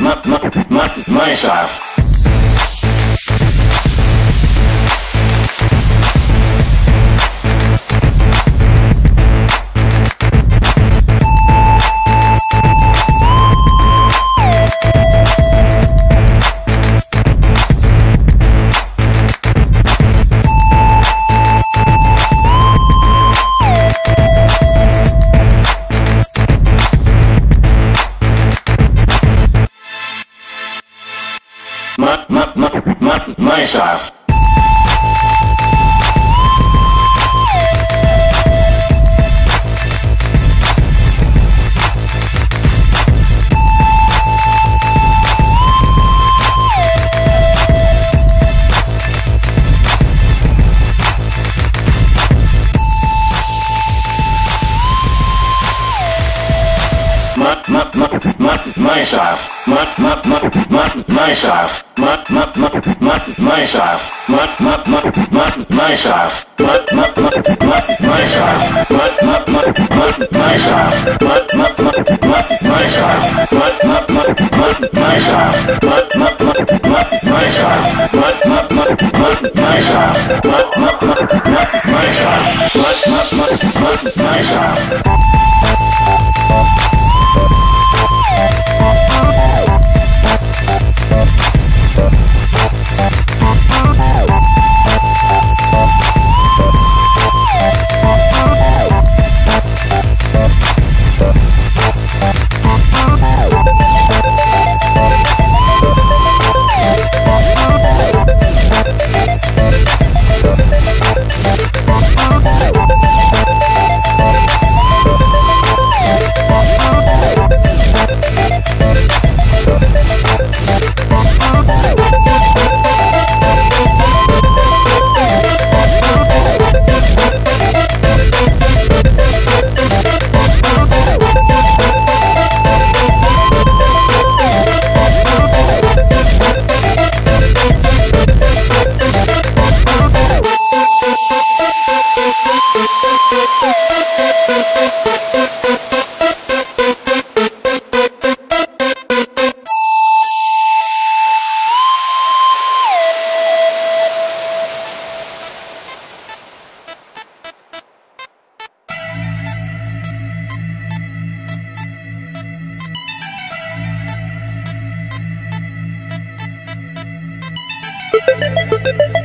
Mineshaft. my, my, my, my style. Mineshaft. Mineshaft. Mineshaft. Mineshaft. Mineshaft. Thank you. Thank you.